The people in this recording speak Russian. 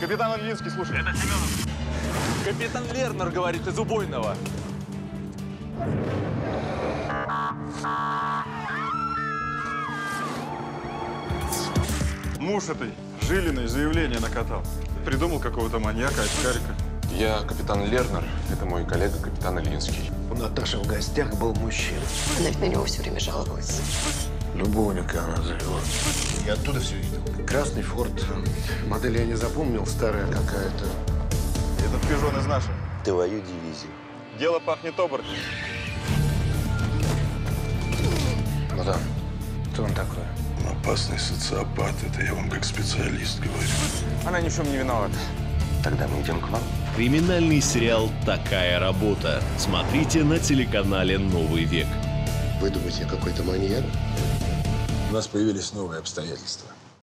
Капитан Ильинский, слушай. Это Капитан Лернер говорит из убойного. Муж этой Жилиной заявление накатал. Придумал какого-то маньяка, очкарика. Я капитан Лернер, это мой коллега капитан Ильинский. У Наташи в гостях был мужчина. Она ведь на него все время жаловалась. Любовника она завела. Я оттуда все видел. Красный форт. Модель я не запомнил, старая какая-то. Этот пижон из наших. Твою дивизию. Дело пахнет оборотнем. Мадам, кто он такой? Опасный социопат, это я вам как специалист говорю. Она ни в чем не виновата. Тогда мы идем к вам. Криминальный сериал «Такая работа». Смотрите на телеканале «Новый век». Вы думаете, я какой-то маньяк? У нас появились новые обстоятельства.